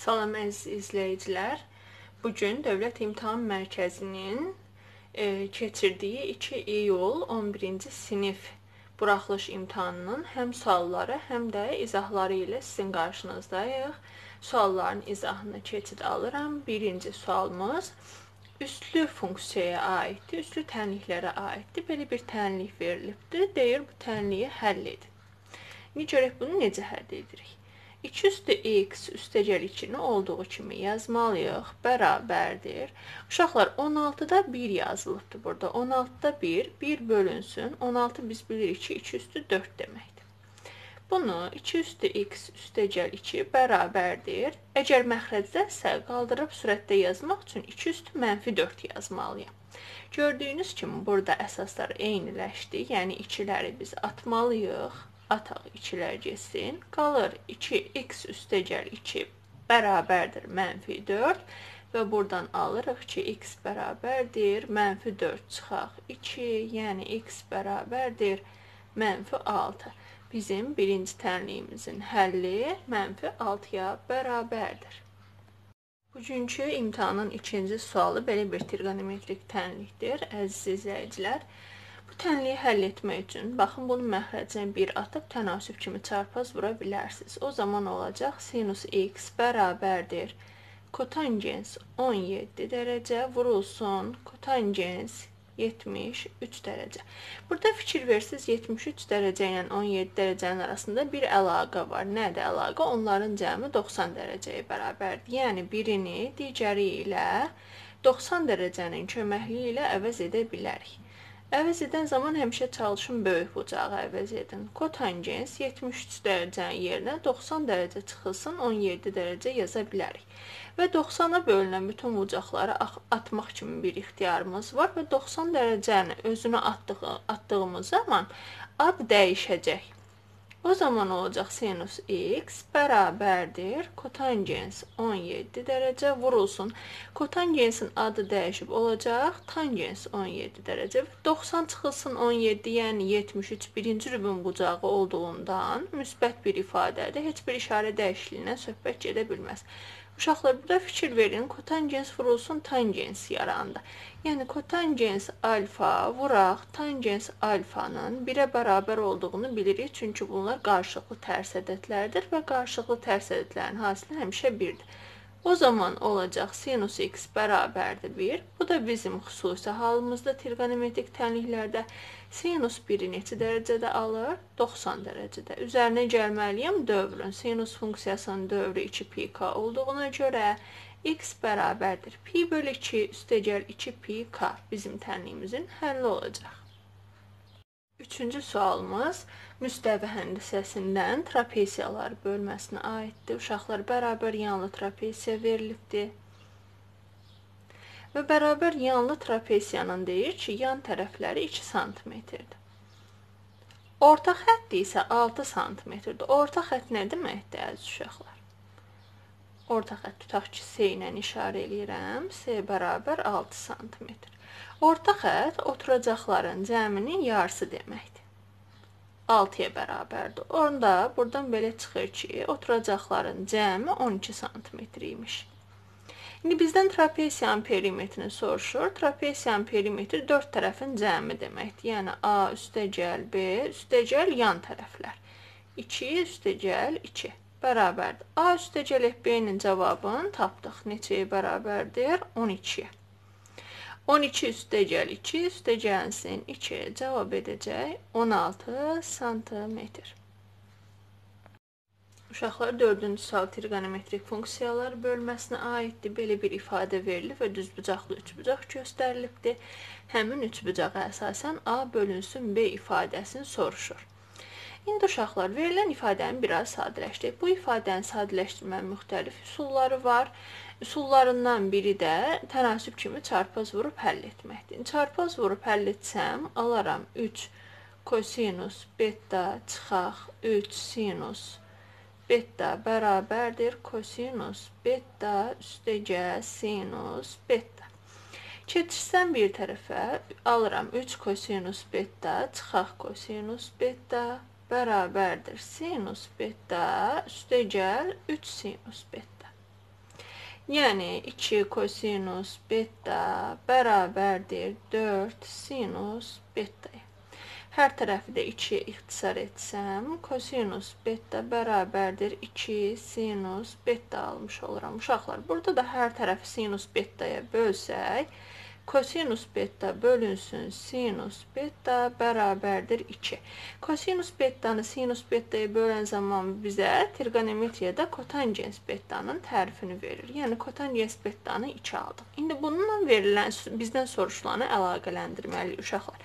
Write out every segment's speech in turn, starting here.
Salam əziz izləyicilər. Bu gün Dövlət İmtahan Mərkəzinin e, keçirdiyi 2 iyul 11-ci sinif buraxılış imtahanının həm sualları, həm də izahları ilə sizin qarşınızdayıq. Sualların izahını keçid alıram. Birinci sualımız üslü funksiyaya aiddir, üslü tənliklərə aiddir. Belə bir tənlik verilibdir. Deyir bu tənliyi həll edin. İndi görək bunu necə həll edirik? 2 üstü x üstəgəl 2-ni olduğu kimi yazmalıyıq. Bərabərdir. Uşaqlar 16-da 1 yazılıbdır burada. 16-da 1, 1 bölünsün. 16 biz bilirik ki, 2 üstü 4 deməkdir. Bunu 2 üstü x üstəgəl 2 bərabərdir. Əgər məxrəcdəsə, qaldırıb sürətdə yazmaq üçün 2 üstü mənfi 4 yazmalıyam. Gördüyünüz kimi burada əsaslar eyniləşdi. Yəni 2-ləri biz atmalıyıq ataq 2-lər getsin. Qalır 2x üstəgəl 2 bərabərdir mənfi 4 və buradan alırıq ki, x bərabərdir mənfi 4 çıxaq 2, yəni x bərabərdir mənfi 6. Bizim birinci tənliyimizin həlli mənfi 6-ya bərabərdir. Bugünkü imtahanın ikinci sualı belə bir trigonometrik tənlikdir, əziz izləyicilər. Bu tənliyi həll etmək üçün, baxın, bunun məxrəcinə 1 atıb tənasüb kimi çarpaz vura bilərsiniz. O zaman olacaq sinus x bərabərdir. Kotangens 17 dərəcə vurulsun kotangens 73 dərəcə. Burada fikir versiniz 73 dərəcə ilə 17 dərəcənin arasında bir əlaqə var. Nədir əlaqə? Onların cəmi 90 dərəcəyə bərabərdir. Yəni birini digəri ilə 90 dərəcənin köməkliyi ilə əvəz edə bilərik. Əvəz edən zaman həmişə çalışın böyük bucağı əvəz edin. Kotangens 73 dərəcənin yerinə 90 dərəcə çıxılsın 17 dərəcə yaza bilərik. Və 90-a bölünən bütün bucaqları atmaq kimi bir ixtiyarımız var və 90 dərəcəni özünə atdığı, attığımız zaman ad dəyişəcək. O zaman olacaq sinus x bərabərdir kotangens 17 dərəcə vurulsun. Kotangensin adı dəyişib olacaq tangens 17 dərəcə. 90 çıxılsın 17, yəni 73 birinci rübün bucağı olduğundan müsbət bir ifadədir. Heç bir işarə dəyişikliyindən söhbət gedə bilməz. Uşaqlar burada fikir verin. Kotangens vurulsun tangens yarandı. Yəni kotangens alfa vuraq tangens alfanın 1-ə bərabər olduğunu bilirik. Çünki bunlar qarşılıqlı tərs ədədlərdir və qarşılıqlı tərs ədədlərin hasili həmişə 1-dir. O zaman olacaq sinus x bərabərdir 1. Bu da bizim xüsusi halımızda trigonometrik tənliklərdə sinus 1-i neçə dərəcədə alır? 90 dərəcədə. Üzərinə gəlməliyəm dövrün. Sinus funksiyasının dövrü 2 pi k olduğuna görə x bərabərdir. Pi bölü 2 üstəgəl 2 pi k bizim tənliyimizin həlli olacaq. Üçüncü sualımız müstəvi həndisəsindən trapesiyalar bölməsinə aiddir. Uşaqlar bərabər yanlı trapesiya verilibdir. Və bərabər yanlı trapesiyanın deyir ki, yan tərəfləri 2 sm-dir. Orta xətt isə 6 sm-dir. Orta xətt nə deməkdir əziz uşaqlar? Orta xətt tutaq ki, S ilə işarə eləyirəm. S bərabər 6 sm. Orta xətt oturacaqların cəminin yarısı deməkdir. 6-ya bərabərdir. Onda buradan belə çıxır ki, oturacaqların cəmi 12 sm imiş. İndi bizdən trapesiyanın perimetrini soruşur. Trapesiyanın perimetri 4 tərəfin cəmi deməkdir. Yəni A üstəgəl B üstəgəl yan tərəflər. 2 üstəgəl 2 bərabərdir. A üstəgəl B-nin cavabını tapdıq. Neçəyə bərabərdir? 12-yə. 12 üstəgəl 2 üstəgəlsin 2 cavab edəcək 16 santimetr. Uşaqlar 4-cü sual trigonometrik funksiyalar bölməsinə aiddir. Belə bir ifadə verilib və düzbucaqlı üçbucaq göstərilibdir. Həmin üçbucağa əsasən A bölünsün B ifadəsini soruşur. İndi uşaqlar verilən ifadəni biraz sadələşdirək. Bu ifadəni sadələşdirmənin müxtəlif üsulları var. Üsullarından biri də tənasüb kimi çarpaz vurub həll etməkdir. Çarpaz vurub həll etsəm, alaram 3 kosinus beta çıxaq 3 sinus beta bərabərdir kosinus beta üstəgəl sinus beta. Keçirsəm bir tərəfə alıram 3 kosinus beta çıxaq kosinus beta bərabərdir sinus beta üstəgəl 3 sinus beta. Yəni 2 kosinus beta bərabərdir 4 sinus betaya. Hər tərəfi də 2-yə ixtisar etsəm, kosinus beta bərabərdir 2 sinus beta almış oluram. Uşaqlar, burada da hər tərəfi sinus betaya bölsək, Kosinus beta bölünsün sinus beta bərabərdir 2. Kosinus betanı sinus betaya bölən zaman bizə trigonometriyada kotangens betanın tərifini verir. Yəni kotangens betanı 2 aldıq. İndi bununla verilən bizdən soruşulanı əlaqələndirməliyik uşaqlar.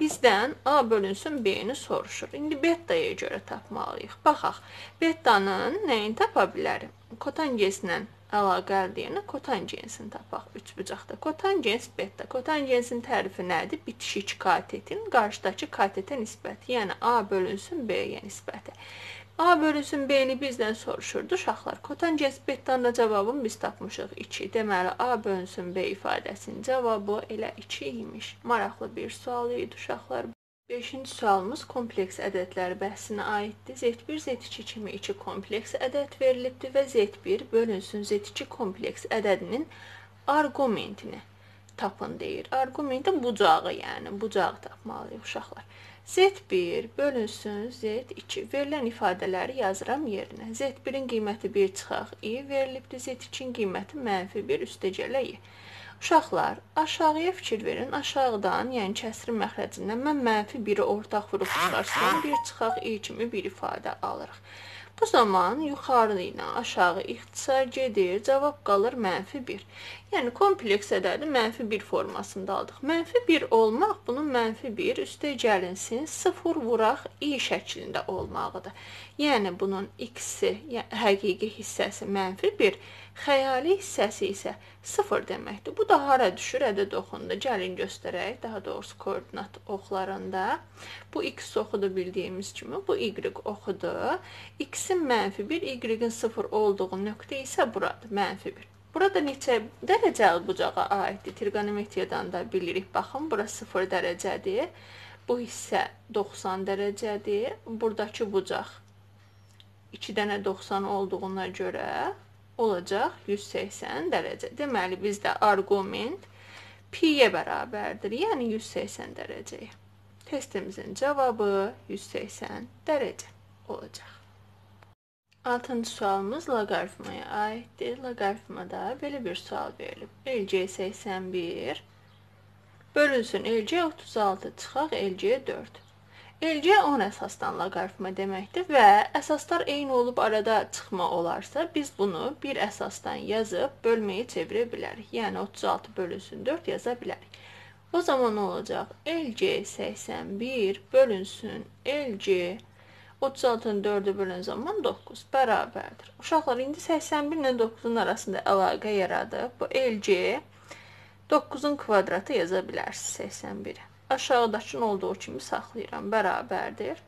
Bizdən A bölünsün B-ni soruşur. İndi betaya görə tapmalıyıq. Baxaq. Betanın nəyini tapa bilərim? Kotangeslə əlaqə əldə edəndə kotangensini tapaq. Üç bucaqda kotangens beta. Kotangensin tərifi nədir? Bitişik katetin qarşıdakı katete nisbəti. Yəni A bölünsün B-yə nisbəti. A bölünsün B-ni bizdən soruşurdu uşaqlar. Kotangens betanın cavabını biz tapmışıq 2. Deməli A bölünsün B ifadəsinin cavabı elə 2 imiş. Maraqlı bir sual idi uşaqlar. Beşinci sualımız kompleks ədədlər bəhsinə aiddir. Z1, Z2 kimi iki kompleks ədəd verilibdir və Z1 bölünsün Z2 kompleks ədədinin arqumentini tapın deyir. Arqumenti bucağı, yəni bucağı tapmalıyıq uşaqlar. Z1 bölünsün Z2 verilən ifadələri yazıram yerinə. Z1-in qiyməti 1 çıxaq i verilibdir. Z2-in qiyməti mənfi 1 üstəgələ i. Uşaqlar, aşağıya fikir verin. Aşağıdan, yəni kəsri məxrəcindən mən mənfi 1-i ortaq vurub çıxarsam, 1 çıxaq i kimi bir ifadə alırıq. Bu zaman yuxarı ilə aşağı ixtisar gedir, cavab qalır mənfi 1. Yəni kompleks ədədi mənfi 1 formasında aldıq. Mənfi 1 olmaq bunun mənfi 1 üstə gəlinsin 0 vuraq i şəklində olmağıdır. Yəni bunun x-i, yəni həqiqi hissəsi mənfi 1, Xəyali hissəsi isə 0 deməkdir. Bu da hara düşür? Ədəd oxunda. Gəlin göstərək, daha doğrusu koordinat oxlarında. Bu x oxudu bildiyimiz kimi, bu y oxudu. X-in mənfi 1, y-in 0 olduğu nöqtə isə buradır, mənfi 1. Burada neçə dərəcəli bucağa aiddir? Trigonometriyadan da bilirik. Baxın, bura 0 dərəcədir. Bu hissə 90 dərəcədir. Buradakı bucaq 2 dənə 90 olduğuna görə olacaq 180 dərəcə. Deməli bizdə arqument pi-yə bərabərdir. Yəni 180 dərəcəyə. Testimizin cavabı 180 dərəcə olacaq. 6-cı sualımız loqaritmaya aiddir. Loqaritmada belə bir sual verilib. LC 81 bölünsün LC 36 çıxaq LC 4. LC 10 əsasdan loqaritma deməkdir və əsaslar eyni olub arada çıxma olarsa, biz bunu bir əsasdan yazıb bölməyə çevirə bilərik. Yəni 36 bölünsün 4 yaza bilərik. O zaman nə olacaq? LC 81 bölünsün LC 36-nın 4-ü bölən zaman 9 bərabərdir. Uşaqlar indi 81 ilə 9-un arasında əlaqə yaradıb. Bu LC 9-un kvadratı yaza bilərsiniz 81-i aşağıdakın olduğu kimi saxlayıram. Bərabərdir.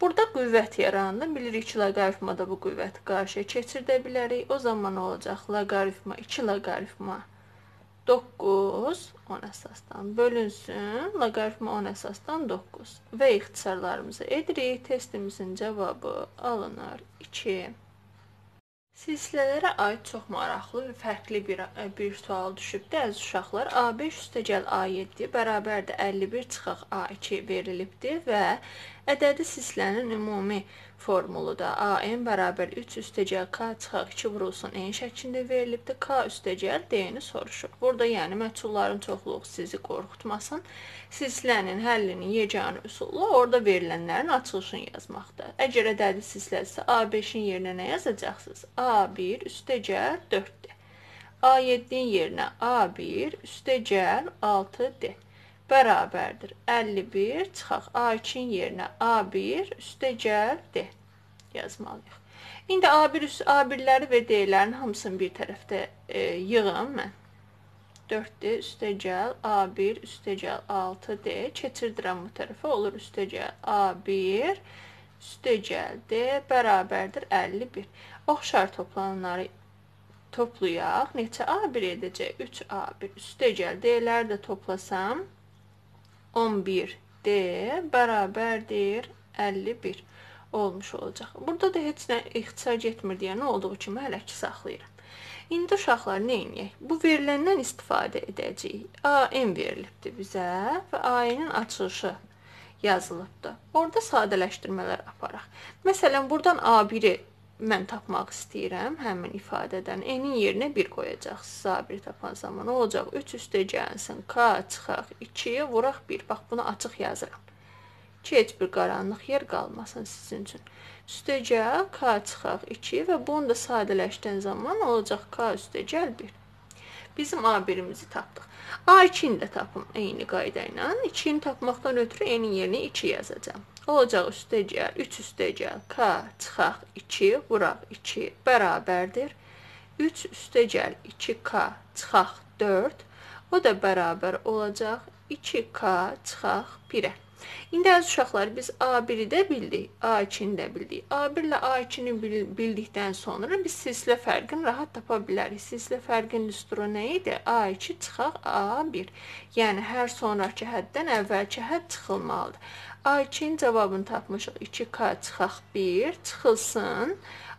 Burada qüvvət yarandı. Bilirik ki, loqaritmada bu qüvvəti qarşıya keçirdə bilərik. O zaman olacaq loqaritma 2 loqaritma 9 10 əsasdan bölünsün. Loqaritma 10 əsasdan 9 və ixtisarlarımızı edirik. Testimizin cavabı alınır 2 Silsilələrə aid çox maraqlı və fərqli bir, e, bir sual düşübdür. Əziz uşaqlar, A5 üstəgəl A7 bərabərdir 51 çıxaq A2 verilibdir və ədədi silsilənin ümumi formulu da AN bərabər 3 üstəgəl K çıxaq 2 vurulsun N şəklində verilibdir. K üstəgəl D-ni soruşur. Burada yəni məchulların çoxluğu sizi qorxutmasın. Silsilənin həllinin yeganə üsulu orada verilənlərin açılışını yazmaqdır. Əgər ədədi silsilədirsə A5-in yerinə nə yazacaqsınız? A1 üstəgəl 4-dir. A7-in yerinə A1 üstəgəl 6-dir. Bərabərdir. 51 çıxaq A2-in yerinə A1 üstəgəl D yazmalıyıq. İndi A1 A1-ləri və D-lərin hamısını bir tərəfdə e, yığım mən. 4D üstəgəl A1 üstəgəl 6D keçirdirəm bu tərəfə olur üstəgəl A1 üstəgəl D bərabərdir 51. Oxşar toplananları toplayaq. Neçə A1 edəcək? 3A1 üstəgəl D-ləri də toplasam 11D bərabərdir 51 olmuş olacaq. Burada da heç nə ixtisar getmir deyə nə olduğu kimi hələ ki saxlayıram. İndi uşaqlar nə edək? Bu veriləndən istifadə edəcəyik. AM verilibdi bizə və AN-in açılışı yazılıbdı. Orada sadələşdirmələr aparaq. Məsələn, burdan A1-i mən tapmaq istəyirəm həmin ifadədən. N-in yerinə 1 qoyacaqsınız. A1 tapan zaman olacaq 3 üstə gəlsin. K çıxaq 2-yə vuraq 1. Bax bunu açıq yazıram. Ki heç bir qaranlıq yer qalmasın sizin üçün. Üstəcəl K çıxaq 2 və bunu da sadələşdən zaman olacaq K üstəcəl 1. Bizim A1-imizi tapdıq. A2-ni də tapım eyni qayda ilə. 2-ni tapmaqdan ötürü n-in yerinə 2 yazacağam. Olacaq üstəcəl 3 üstəcəl k çıxaq 2 vuraq 2 bərabərdir. 3 üstəcəl 2k çıxaq 4 o da bərabər olacaq 2k çıxaq 1-ə. İndi əziz uşaqlar, biz A1-i də bildik, A2-ni də bildik. A1 ilə A2-ni bildikdən sonra biz silsilə fərqini rahat tapa bilərik. Silsilə fərqinin düsturu nə idi? A2 çıxaq A1. Yəni hər sonrakı həddən əvvəlki hədd çıxılmalıdır. A2-nin cavabını tapmışıq. 2K çıxaq 1 çıxılsın.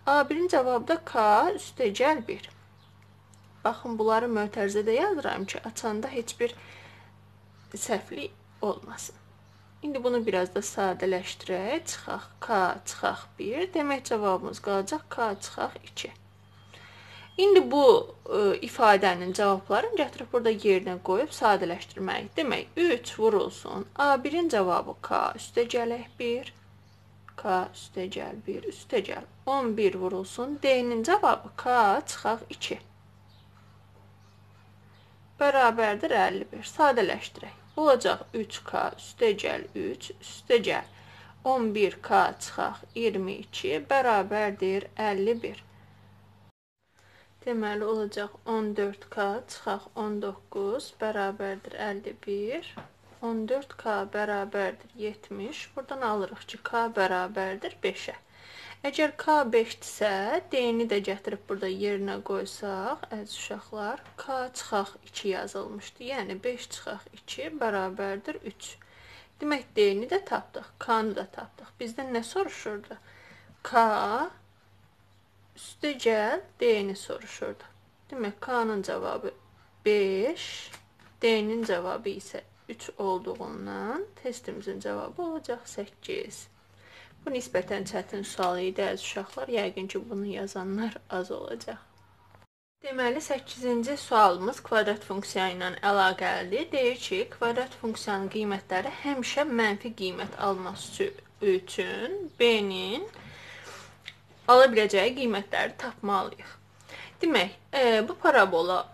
A1-in cavabı da K üstəgəl 1. Baxın, bunları mötərizədə yazıram ki, açanda heç bir səhvlik olmasın. İndi bunu biraz da sadələşdirək. Çıxaq k çıxaq 1. Demək cavabımız qalacaq k çıxaq 2. İndi bu ə, e, ifadənin cavablarını gətirib burada yerinə qoyub sadələşdirməliyik. Demək 3 vurulsun. A1-in cavabı k üstə gələk 1. K üstə gəl 1 üstə gəl. 11 vurulsun. D-nin cavabı k çıxaq 2. Bərabərdir 51. Sadələşdirək. Olacaq 3K üstəgəl 3 üstəgəl 11K çıxaq 22 bərabərdir 51. Deməli olacaq 14K çıxaq 19 bərabərdir 51. 14K bərabərdir 70. Buradan alırıq ki, K bərabərdir 5-ə. Əgər K 5-dirsə, D-ni də gətirib burada yerinə qoysaq, əziz uşaqlar, K çıxaq 2 yazılmışdı. Yəni 5 çıxaq 2 bərabərdir 3. Demək D-ni də tapdıq, K-nı da tapdıq. Bizdən nə soruşurdu? K üstə gəl D-ni soruşurdu. Demək K-nın cavabı 5, D-nin cavabı isə 3 olduğundan testimizin cavabı olacaq 8. Bu nisbətən çətin sual idi əziz uşaqlar. Yəqin ki, bunu yazanlar az olacaq. Deməli, 8-ci sualımız kvadrat funksiya ilə əlaqəlidir. Deyir ki, kvadrat funksiyanın qiymətləri həmişə mənfi qiymət alması üçün B-nin ala biləcəyi qiymətləri tapmalıyıq. Demək, e, bu parabola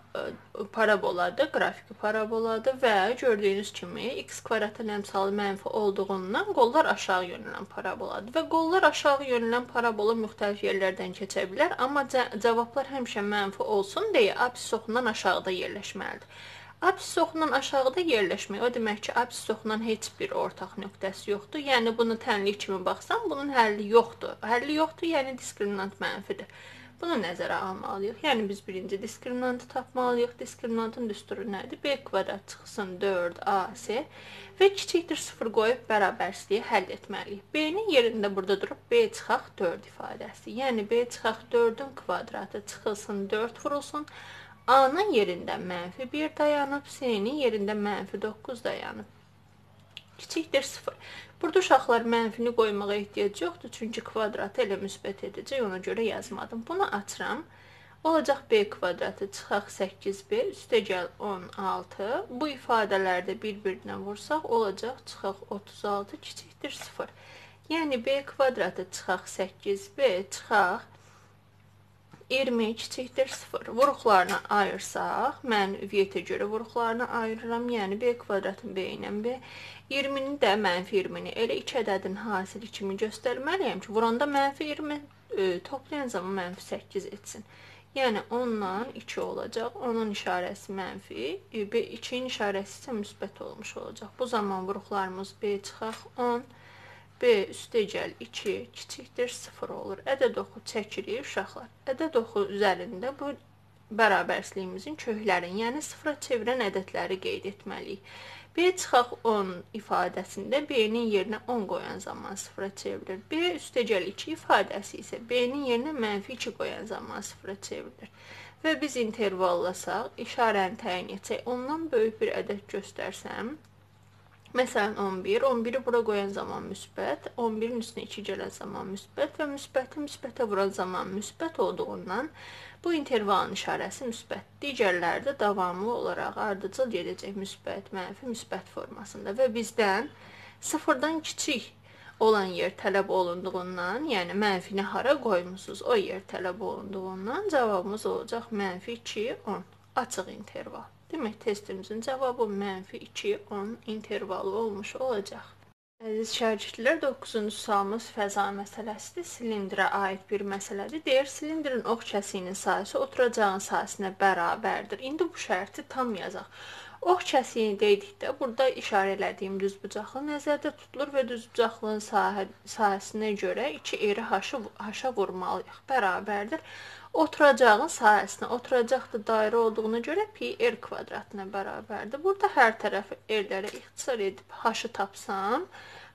paraboladır, qrafiki paraboladır və gördüyünüz kimi x kvadratın əmsalı mənfi olduğundan qollar aşağı yönələn paraboladır və qollar aşağı yönələn parabola müxtəlif yerlərdən keçə bilər, amma cavablar həmişə mənfi olsun deyə apsis oxundan aşağıda yerləşməlidir. Apsis oxundan aşağıda yerləşmək, o demək ki, apsis oxundan heç bir ortaq nöqtəsi yoxdur. Yəni bunu tənlik kimi baxsam, bunun həlli yoxdur. Həlli yoxdur, yəni diskriminant mənfidir. Bunu nəzərə almalıyıq. Yəni biz birinci diskriminantı tapmalıyıq. Diskriminantın düsturu nədir? b kvadrat çıxsın 4ac və kiçikdir 0 qoyub bərabərsliyi həll etməliyik. b-nin yerində burada durub b çıxaq 4 ifadəsi. Yəni b çıxaq 4-ün kvadratı çıxılsın 4 vurulsun. A-nın yerində mənfi 1 dayanıb, C-nin yerində mənfi 9 dayanıb. Kiçikdir 0. Burada uşaqlar mənfini qoymağa ehtiyac yoxdur, çünki kvadratı elə müsbət edəcək, ona görə yazmadım. Bunu açıram. Olacaq b kvadratı çıxaq 8b, üstə gəl 16. Bu ifadələrdə bir-birinə vursaq, olacaq çıxaq 36, kiçikdir 0. Yəni b kvadratı çıxaq 8b, çıxaq 16. 22-dir 0 vuruqlarına ayırsaq, mən V-yə görə vuruqlarına ayırıram, yəni B kvadratın B ilə B. 20-ni də mənfi 20-ni elə 2 ədədin hasili kimi göstərməliyəm ki, vuranda mənfi 20 e, toplayan zaman mənfi 8 etsin. Yəni, 10-dan 2 olacaq, 10-un işarəsi mənfi, e, 2-in işarəsi isə müsbət olmuş olacaq. Bu zaman vuruqlarımız B çıxaq 10, 10. B üstəgəl 2 kiçikdir 0 olur. Ədəd oxu çəkirik uşaqlar. Ədəd oxu üzərində bu bərabərsliyimizin köklərini, yəni sıfıra çevirən ədədləri qeyd etməliyik. B çıxaq 10 ifadəsində B-nin yerinə 10 qoyan zaman sıfıra çevrilir. B üstəgəl 2 ifadəsi isə B-nin yerinə mənfi 2 qoyan zaman sıfıra çevrilir. Və biz intervallasaq, işarəni təyin etsək, ondan böyük bir ədəd göstərsəm, Məsələn 11, 11-i bura qoyan zaman müsbət, 11-in üstünə 2 gələn zaman müsbət və müsbəti müsbətə vuran zaman müsbət olduğundan bu intervalın işarəsi müsbət. Digərləri də davamlı olaraq ardıcıl gedəcək müsbət, mənfi, müsbət formasında və bizdən sıfırdan kiçik olan yer tələb olunduğundan, yəni mənfini hara qoymusunuz, o yer tələb olunduğundan cavabımız olacaq mənfi 2, 10. Açıq interval. Demək testimizin cavabı mənfi 2, 10 intervalı olmuş olacaq. Əziz şagirdlər, 9-cu sualımız fəza məsələsidir. Silindrə aid bir məsələdir. Deyir, silindrin ox kəsiyinin sahəsi oturacağın sahəsinə bərabərdir. İndi bu şərti tam yazaq. Ox kəsiyini dedikdə burada işarə elədiyim düzbucaqlı nəzərdə tutulur və düzbucaqlının sahə, sahəsinə görə iki eri haşı, haşa vurmalıyıq. Bərabərdir. Oturacağın sahəsinə, oturacaq da dairə olduğuna görə pi r kvadratına bərabərdir. Burada hər tərəfi r-lərə ixtisar edib h-ı tapsam,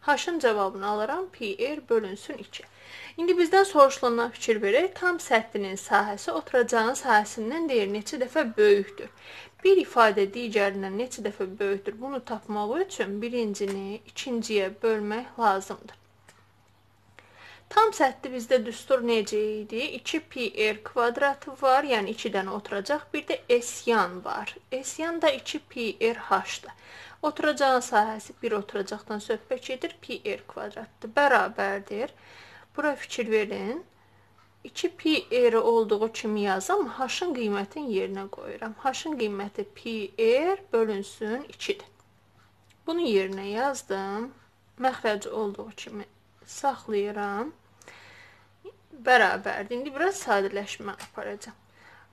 h-ın cavabını alaram pi r bölünsün 2. İndi bizdən soruşulandan fikir verək. Tam səthinin sahəsi oturacağın sahəsindən deyir neçə dəfə böyükdür. Bir ifadə digərindən neçə dəfə böyükdür? Bunu tapmaq üçün birincini ikinciyə bölmək lazımdır. Tam səddi bizdə düstur necə idi? 2 PR er kvadratı var, yəni 2 dənə oturacaq. Bir də S yan var. S yan da 2 PR er H-dır. Oturacağı sahəsi bir oturacaqdan söhbət gedir. PR er kvadratdır. Bərabərdir. Bura fikir verin. 2 PR olduğu kimi yazam. H-ın qiymətin yerinə qoyuram. H-ın qiyməti PR bölünsün 2-dir. Bunun yerinə yazdım. Məxrəci olduğu kimi saxlayıram. Bərabərdir. İndi biraz sadələşmə aparacağam.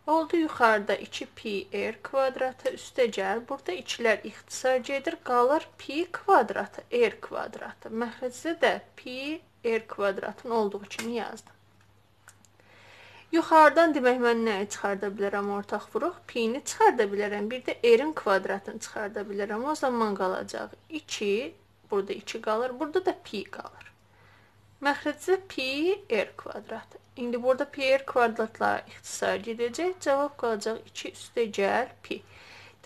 Oldu yuxarıda 2πr kvadratı üstə gəl. Burada 2-lər ixtisar gedir. Qalır pi kvadratı r kvadratı. Məxrəcdə də pi r kvadratın olduğu kimi yazdım. Yuxarıdan demək mən nəyi çıxarda bilərəm ortaq vuruq? Pi-ni çıxarda bilərəm. Bir də r-in kvadratını çıxarda bilərəm. O zaman qalacaq 2, burada 2 qalır. Burada da pi qalır. Məxrəcdə pi r kvadrat. İndi burada pi r kvadratlara ixtisar gedəcək. Cavab qalacaq 2 üstə gəl pi.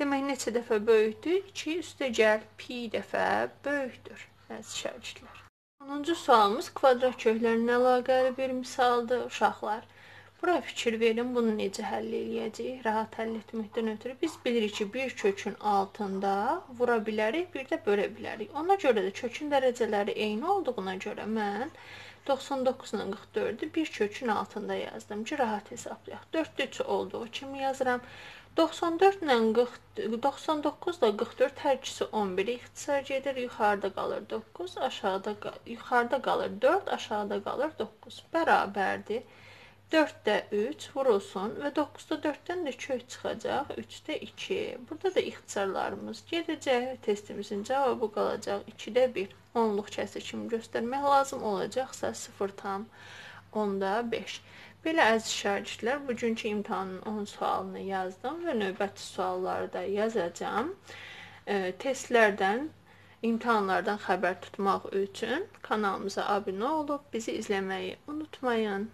Demək neçə dəfə böyükdür? 2 üstə gəl pi dəfə böyükdür. Əziz şagirdlər. 10-cu sualımız kvadrat köklərlə əlaqəli bir misaldır uşaqlar. Bura fikir verin, bunu necə həll eləyəcəyik? Rahat həll etməkdən ötürü biz bilirik ki, bir kökün altında vura bilərik, bir də bölə bilərik. Ona görə də kökün dərəcələri eyni olduğuna görə mən 99 ilə 44-ü bir kökün altında yazdım ki, rahat hesablayaq. 4 3 olduğu kimi yazıram. 94 ilə 40, 99 da 44 hər ikisi 11 ixtisar gedir. Yuxarıda qalır 9, aşağıda yuxarıda qalır 4, aşağıda qalır 9. Bərabərdir. 4-də 3 vurulsun və 9-da 4-dən də kök çıxacaq. 3-də 2. Burada da ixtisarlarımız gedəcək. Testimizin cavabı qalacaq 2-də 1. Onluq kəsir kimi göstərmək lazım olacaqsa 0 tam 10-da 5. Belə əziz şagirdlər, bugünkü imtahanın 10 sualını yazdım və növbəti sualları da yazacağam. E, testlərdən imtahanlardan xəbər tutmaq üçün kanalımıza abunə olub bizi izləməyi unutmayın.